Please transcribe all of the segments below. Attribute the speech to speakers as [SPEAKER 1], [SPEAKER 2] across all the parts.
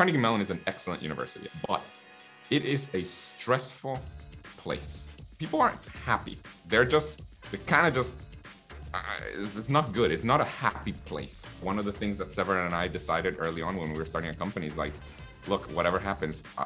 [SPEAKER 1] Carnegie Mellon is an excellent university, but it is a stressful place. People aren't happy. They're just, they're kind of just, uh, it's, not good. It's not a happy place. One of the things that Severin and I decided early on when we were starting a company is like, look, whatever happens, uh,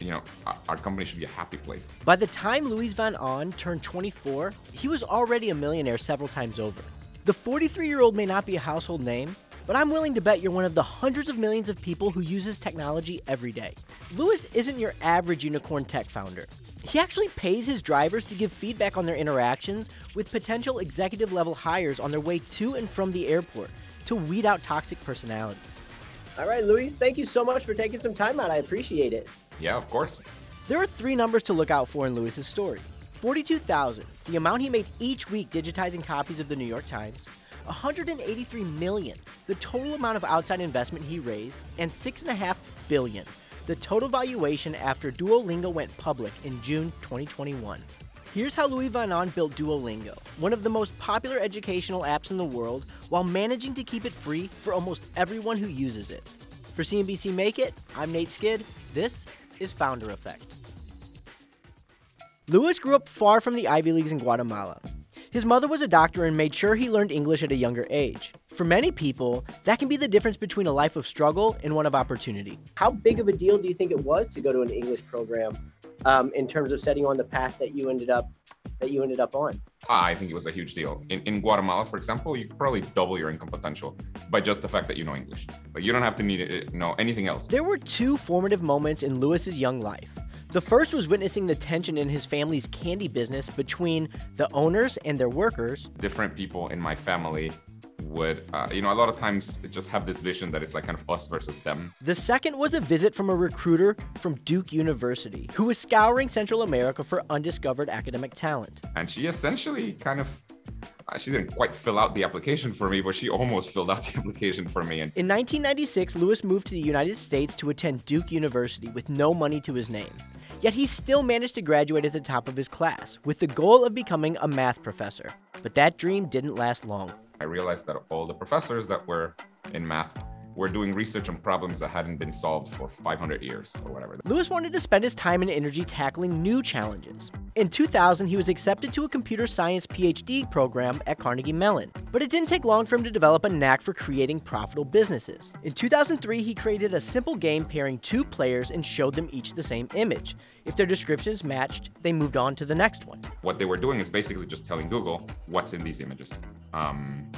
[SPEAKER 1] you know, our company should be a happy place.
[SPEAKER 2] By the time Luis von Ahn turned 24, he was already a millionaire several times over. The 43 year old may not be a household name, but I'm willing to bet you're one of the hundreds of millions of people who uses technology every day. Luis isn't your average unicorn tech founder. He actually pays his drivers to give feedback on their interactions with potential executive level hires on their way to and from the airport to weed out toxic personalities.
[SPEAKER 3] All right, Luis, thank you so much for taking some time out. I appreciate it.
[SPEAKER 1] Yeah, of course.
[SPEAKER 2] There are three numbers to look out for in Luis's story 42,000, the amount he made each week digitizing copies of the New York Times, 183 million, the total amount of outside investment he raised, and 6.5 billion, the total valuation after Duolingo went public in June 2021. Here's how Luis Ahn built Duolingo, one of the most popular educational apps in the world, while managing to keep it free for almost everyone who uses it. For CNBC Make It, I'm Nate Skid. This is Founder Effect. Luis grew up far from the Ivy Leagues in Guatemala. His mother was a doctor and made sure he learned English at a younger age. For many people, that can be the difference between a life of struggle and one of opportunity.
[SPEAKER 3] How big of a deal do you think it was to go to an English program um, in terms of setting on the path that you ended up that you ended up on?
[SPEAKER 1] I think it was a huge deal. In, in Guatemala, for example, you could probably double your income potential by just the fact that you know English. Like you don't have to need it, know anything else.
[SPEAKER 2] There were two formative moments in Luis's young life. The first was witnessing the tension in his family's candy business between the owners and their workers.
[SPEAKER 1] Different people in my family would, uh, you know, a lot of times just have this vision that it's like kind of us versus them.
[SPEAKER 2] The second was a visit from a recruiter from Duke University who was scouring Central America for undiscovered academic talent.
[SPEAKER 1] And she essentially kind of uh, she didn't quite fill out the application for me, but she almost filled out the application for me.
[SPEAKER 2] And in 1996, Luis moved to the United States to attend Duke University with no money to his name. Yet he still managed to graduate at the top of his class with the goal of becoming a math professor. But that dream didn't last long.
[SPEAKER 1] I realized that all the professors that were in math were doing research on problems that hadn't been solved for 500 years or whatever.
[SPEAKER 2] Luis wanted to spend his time and energy tackling new challenges. In 2000, he was accepted to a computer science PhD program at Carnegie Mellon, but it didn't take long for him to develop a knack for creating profitable businesses. In 2003, he created a simple game pairing two players and showed them each the same image. If their descriptions matched, they moved on to the next one.
[SPEAKER 1] What they were doing is basically just telling Google what's in these images. Um,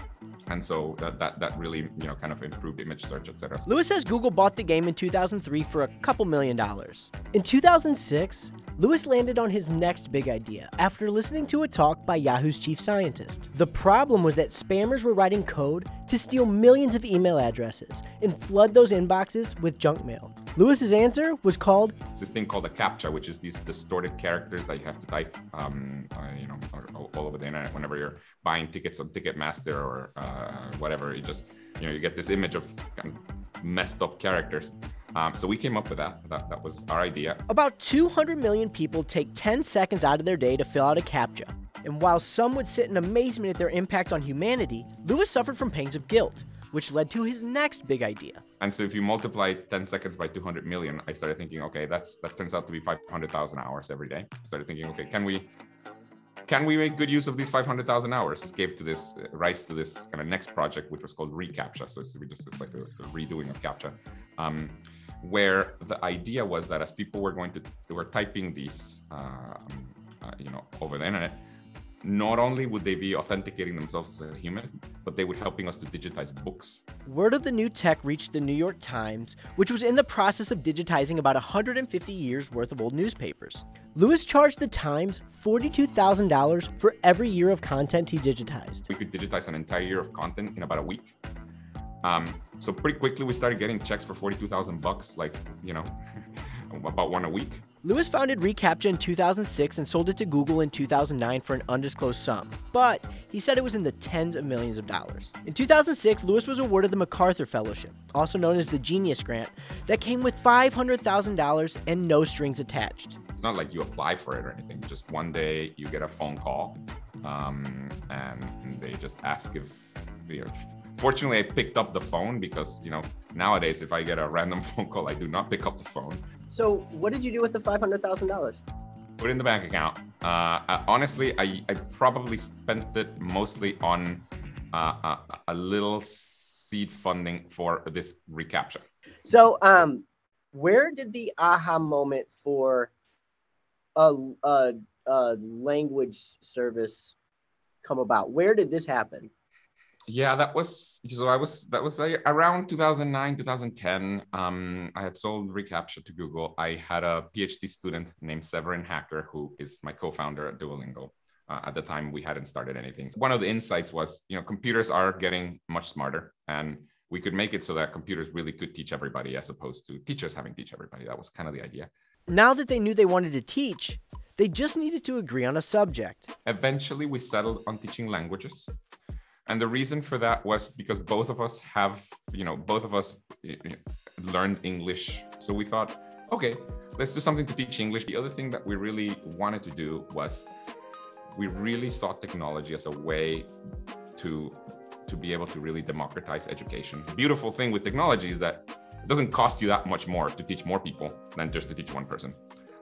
[SPEAKER 1] and so that, that that really you know kind of improved image search etc
[SPEAKER 2] luis says google bought the game in 2003 for a couple million dollars. In 2006 luis landed on his next big idea after listening to a talk by yahoo's chief scientist. The problem was that spammers were writing code to steal millions of email addresses and flood those inboxes with junk mail Luis's answer was called
[SPEAKER 1] it's this thing called a captcha, which is these distorted characters that you have to type, um, uh, you know, all, all, over the internet whenever you're buying tickets on Ticketmaster or uh, whatever. You just, you know, you get this image of messed up characters. Um, so we came up with that. that. That was our idea.
[SPEAKER 2] About 200 million people take 10 seconds out of their day to fill out a captcha. And while some would sit in amazement at their impact on humanity, Luis suffered from pangs of guilt which led to his next big idea.
[SPEAKER 1] And so if you multiply 10 seconds by 200 million, I started thinking, okay, that's that turns out to be 500,000 hours every day. I started thinking, okay, can we can we make good use of these 500,000 hours? Gave to this uh, to this kind of next project, which was called reCAPTCHA. So it's just it's like a, a, redoing of CAPTCHA, um, where the idea was that as people were going to they were typing these, um, uh, you know, over the internet, not only would they be authenticating themselves as a human, but they would helping us to digitize books.
[SPEAKER 2] Word of the new tech reached the New York Times, which was in the process of digitizing about 150 years worth of old newspapers. Luis charged the Times $42,000 for every year of content he digitized.
[SPEAKER 1] We could digitize an entire year of content in about a week. Um, so pretty quickly we started getting checks for 42,000 bucks, like, you know, about one a week.
[SPEAKER 2] Luis founded reCAPTCHA in 2006 and sold it to Google in 2009 for an undisclosed sum, but he said it was in the tens of millions of dollars. In 2006, Luis was awarded the MacArthur Fellowship, also known as the Genius Grant, that came with $500,000 and no strings attached.
[SPEAKER 1] It's not like you apply for it or anything. Just one day you get a phone call um, and they just ask if you know, Fortunately, I picked up the phone because you know nowadays if I get a random phone call, I do not pick up the phone.
[SPEAKER 3] So, what did you do with the five hundred thousand dollars?
[SPEAKER 1] Put it in the bank account. Uh, honestly, I, I probably spent it mostly on uh, a, a, little seed funding for this reCAPTCHA.
[SPEAKER 3] So, um, where did the aha moment for a, a, a language service come about? Where did this happen?
[SPEAKER 1] Yeah that was so i was that was uh, around 2009 2010 um, i had sold recaptcha to google. I had a phd student named severin hacker who is my co-founder at duolingo. Uh, at the time we hadn't started anything. One of the insights was you know computers are getting much smarter and we could make it so that computers really could teach everybody as opposed to teachers having to teach everybody. That was kind of the idea.
[SPEAKER 2] Now that they knew they wanted to teach they just needed to agree on a subject.
[SPEAKER 1] Eventually we settled on teaching languages and the reason for that was because both of us have you know both of us learned english. So we thought okay let's do something to teach english. The other thing that we really wanted to do was we really saw technology as a way to to be able to really democratize education. The beautiful thing with technology is that it doesn't cost you that much more to teach more people than just to teach one person.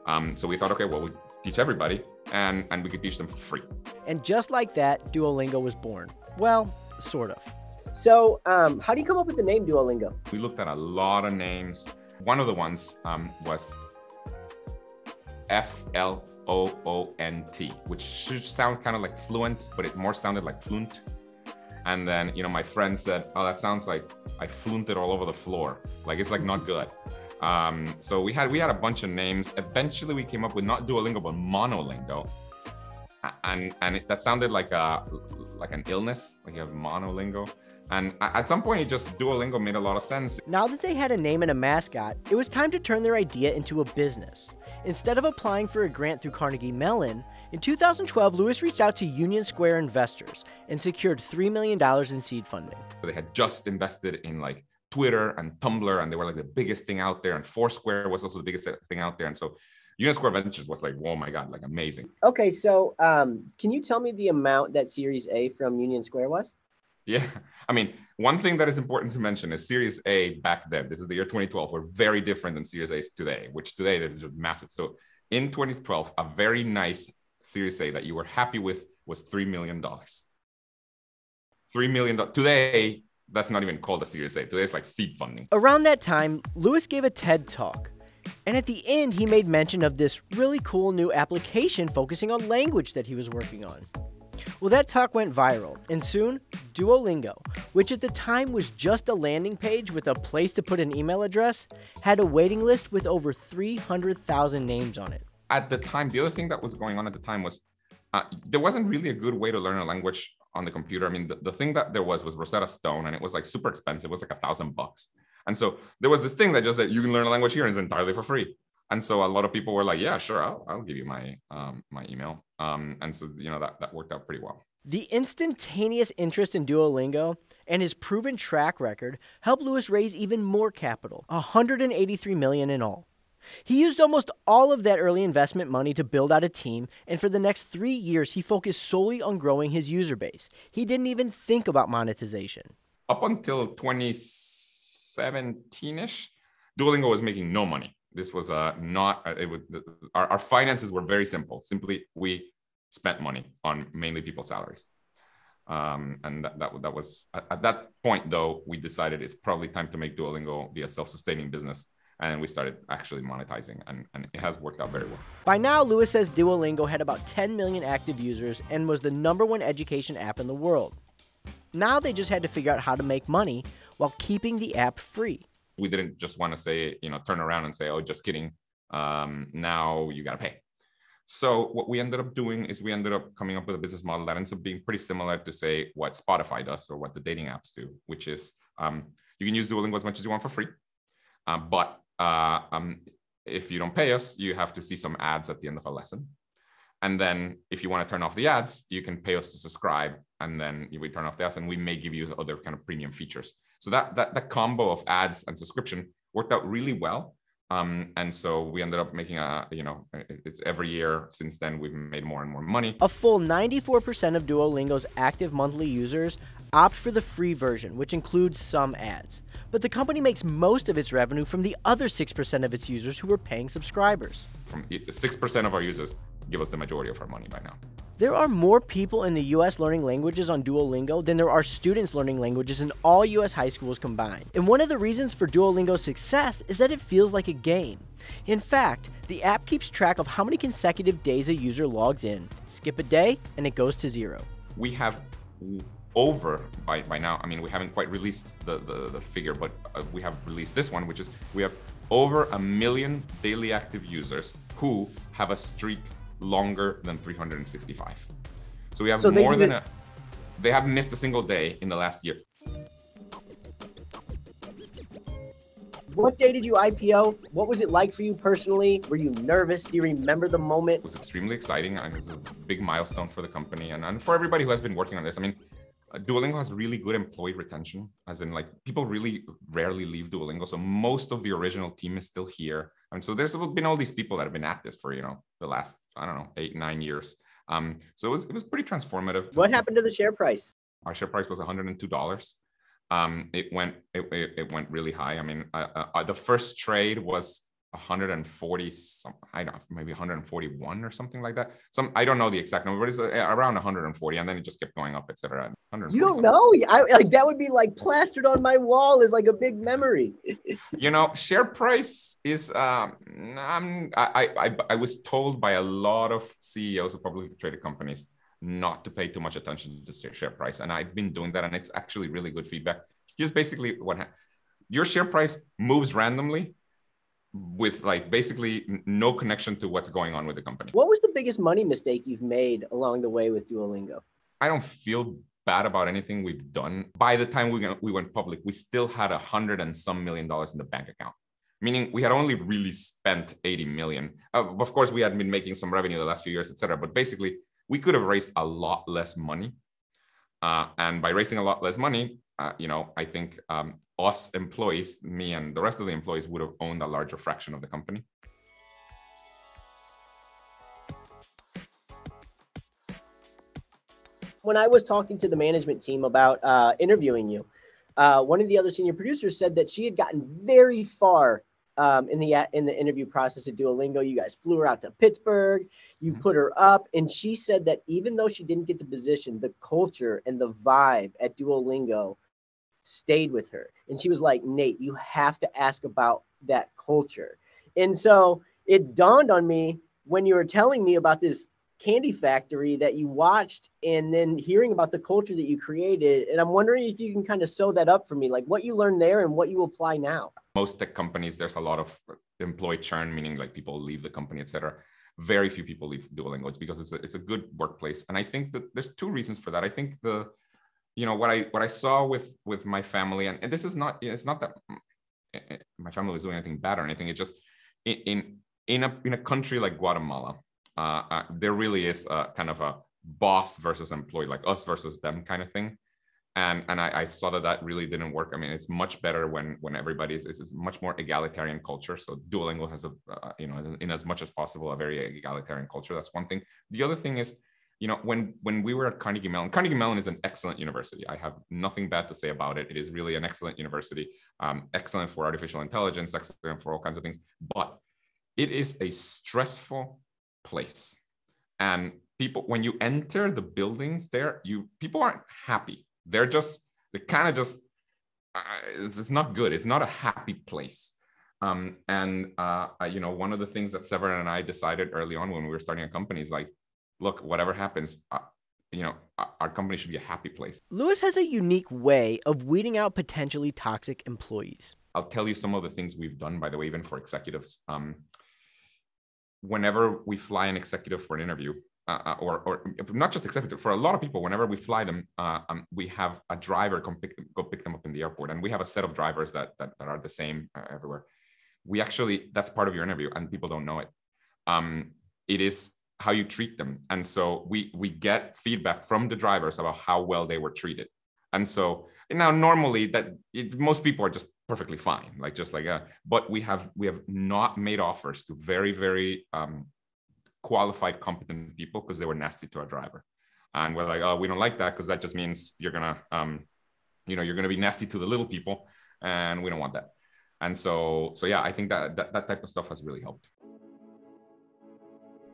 [SPEAKER 1] Um, so we thought okay well we teach everybody and and we could teach them for free.
[SPEAKER 2] And just like that duolingo was born well, sort of.
[SPEAKER 3] So, um, how do you come up with the name Duolingo?
[SPEAKER 1] We looked at a lot of names. One of the ones um, was F L O O N T, which should sound kind of like fluent, but it more sounded like fluent. And then, you know, my friend said, "Oh, that sounds like I fluented all over the floor. Like it's like not good." Um, so we had we had a bunch of names. Eventually, we came up with not Duolingo but Monolingo, and and it, that sounded like a like an illness, like you have monolingo. And at some point, it just Duolingo made a lot of sense.
[SPEAKER 2] Now that they had a name and a mascot, it was time to turn their idea into a business. Instead of applying for a grant through Carnegie Mellon, in 2012, Luis reached out to Union Square investors and secured $3 million in seed funding.
[SPEAKER 1] They had just invested in like Twitter and Tumblr, and they were like the biggest thing out there, and Foursquare was also the biggest thing out there. And so Union Square Ventures was like, oh my God, like amazing.
[SPEAKER 3] Okay, so um, can you tell me the amount that Series A from Union Square was?
[SPEAKER 1] Yeah, I mean, one thing that is important to mention is Series A back then, this is the year 2012, were very different than Series A's today, which today is just massive. So in 2012, a very nice Series A that you were happy with was $3 million. $3 million. Today, that's not even called a Series A. Today it's like seed funding.
[SPEAKER 2] Around that time, Luis gave a TED talk and at the end, he made mention of this really cool new application focusing on language that he was working on. Well, that talk went viral, and soon, Duolingo, which at the time was just a landing page with a place to put an email address, had a waiting list with over 300,000 names on it.
[SPEAKER 1] At the time, the other thing that was going on at the time was uh, there wasn't really a good way to learn a language on the computer. I mean, the, the thing that there was was Rosetta Stone, and it was like super expensive. It was like a thousand bucks. And so there was this thing that just said you can learn a language here and it's entirely for free. And so a lot of people were like, yeah, sure, I'll, I'll give you my um, my email. Um, and so you know that that worked out pretty well.
[SPEAKER 2] The instantaneous interest in Duolingo and his proven track record helped Luis raise even more capital, 183 million in all. He used almost all of that early investment money to build out a team, and for the next three years, he focused solely on growing his user base. He didn't even think about monetization.
[SPEAKER 1] Up until 20 17ish, Duolingo was making no money. This was uh, not, uh, it was, our, our finances were very simple. Simply, we spent money on mainly people's salaries. Um, and that, that, that was, at, at that point, though, we decided it's probably time to make Duolingo be a self sustaining business and we started actually monetizing and, and, it has worked out very well
[SPEAKER 2] by now Luis says duolingo had about 10 million active users and was the number one education app in the world now they just had to figure out how to make money while keeping the app free.
[SPEAKER 1] We didn't just want to say, you know, turn around and say, oh, just kidding. Um, now you got to pay. So what we ended up doing is we ended up coming up with a business model that ends up being pretty similar to say what Spotify does or what the dating apps do, which is um, you can use Duolingo as much as you want for free, uh, but uh, um, if you don't pay us, you have to see some ads at the end of a lesson. And then if you want to turn off the ads, you can pay us to subscribe, and then we turn off the ads, and we may give you other kind of premium features. So that that that combo of ads and subscription worked out really well. Um, and so we ended up making a, you know, it's every year since then we've made more and more money.
[SPEAKER 2] A full 94% of Duolingo's active monthly users opt for the free version, which includes some ads. But the company makes most of its revenue from the other 6% of its users who are paying subscribers.
[SPEAKER 1] From 6% of our users give us the majority of our money by now.
[SPEAKER 2] There are more people in the US learning languages on Duolingo than there are students learning languages in all US high schools combined. And one of the reasons for Duolingo's success is that it feels like a game. In fact, the app keeps track of how many consecutive days a user logs in. Skip a day, and it goes to zero.
[SPEAKER 1] We have over by, by now, I mean, we haven't quite released the, the, the figure, but uh, we have released this one, which is we have over a million daily active users who have a streak longer than 365. So we have so more than a, they haven't missed a single day in the last year.
[SPEAKER 3] What day did you IPO? What was it like for you personally? Were you nervous? Do you remember the moment?
[SPEAKER 1] It was extremely exciting. It was a big milestone for the company and, and for everybody who has been working on this. I mean, Duolingo has really good employee retention, as in like people really rarely leave Duolingo. So most of the original team is still here. And so there's been all these people that have been at this for, you know, the last, I don't know, eight, nine years. Um, so it was, it was pretty transformative.
[SPEAKER 3] What happened to the share price?
[SPEAKER 1] Our share price was $102. Um, it went, it, it, it, went really high. I mean, uh, uh, the first trade was 140 some i don't know maybe 141 or something like that. Some i don't know the exact number but it's uh, around 140 and then it just kept going up etc
[SPEAKER 3] you don't know? I, like that would be like plastered on my wall is like a big memory.
[SPEAKER 1] You know share price is um I'm, I, I i was told by a lot of ceos of publicly traded companies not to pay too much attention to share price and i've been doing that and it's actually really good feedback. Here's basically what ha- your share price moves randomly with like basically no connection to what's going on with the company.
[SPEAKER 3] What was the biggest money mistake you've made along the way with Duolingo?
[SPEAKER 1] I don't feel bad about anything we've done. By the time we, we went public, we still had a hundred and some million dollars in the bank account, meaning we had only really spent 80 million. Uh, of course, we had been making some revenue the last few years, etc. But basically, we could have raised a lot less money. Uh, and by raising a lot less money, uh, you know, I think um, us employees, me and the rest of the employees would have owned a larger fraction of the company.
[SPEAKER 3] When I was talking to the management team about uh, interviewing you, uh, one of the other senior producers said that she had gotten very far um, in the in the interview process at Duolingo. You guys flew her out to Pittsburgh. You mm-hmm. put her up, and she said that even though she didn't get the position, the culture and the vibe at Duolingo stayed with her. And she was like, Nate, you have to ask about that culture. And so it dawned on me when you were telling me about this candy factory that you watched and then hearing about the culture that you created. And I'm wondering if you can kind of sew that up for me, like what you learned there and what you apply now.
[SPEAKER 1] Most tech companies, there's a lot of employee churn, meaning like people leave the company, etc. Very few people leave Duolingo. It's because it's a, it's a good workplace. And I think that there's two reasons for that. I think the you know what i what i saw with with my family and, and this is not it's not that eh, eh, my family was doing anything bad or anything. It's just in in a in a country like guatemala uh, uh, there really is a kind of a boss versus employee like us versus them kind of thing. And and I, I, saw that that really didn't work. I mean it's much better when when everybody is, is much more egalitarian culture. So duolingo has a uh, you know in as much as possible a very egalitarian culture. That's one thing. The other thing is you know, when when we were at Carnegie Mellon, Carnegie Mellon is an excellent university. I have nothing bad to say about it. It is really an excellent university, um, excellent for artificial intelligence, excellent for all kinds of things. But it is a stressful place, and people when you enter the buildings there, you people aren't happy. They're just they're kind of just uh, it's, it's not good. It's not a happy place. Um, and uh, you know, one of the things that Severin and I decided early on when we were starting a company is like look, whatever happens, uh, you know, our company should be a happy place.
[SPEAKER 2] Luis has a unique way of weeding out potentially toxic employees.
[SPEAKER 1] I'll tell you some of the things we've done, by the way, even for executives. Um, whenever we fly an executive for an interview, uh, uh or, or not just executive, for a lot of people, whenever we fly them, uh, um, we have a driver come pick them, go pick them up in the airport, and we have a set of drivers that that, that are the same uh, everywhere. We actually that's part of your interview, and people don't know it. Um, it is how you treat them. And so we we get feedback from the drivers about how well they were treated. And so now normally that it, most people are just perfectly fine like just like uh, but we have we have not made offers to very very um, qualified competent people because they were nasty to our driver. And we're like oh we don't like that because that just means you're gonna um, you know you're gonna be nasty to the little people and we don't want that. And so so yeah i think that that, that type of stuff has really helped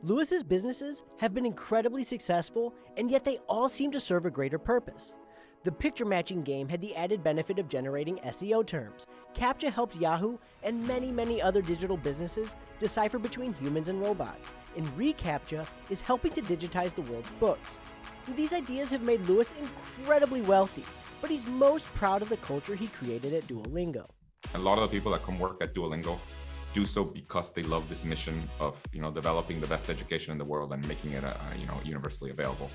[SPEAKER 2] Luis's businesses have been incredibly successful, and yet they all seem to serve a greater purpose. The picture matching game had the added benefit of generating SEO terms. CAPTCHA helps Yahoo and many, many other digital businesses decipher between humans and robots, and ReCAPTCHA is helping to digitize the world's books. These ideas have made Luis incredibly wealthy, but he's most proud of the culture he created at Duolingo.
[SPEAKER 1] A lot of the people that come work at Duolingo do so because they love this mission of you know developing the best education in the world and making it uh, you know universally available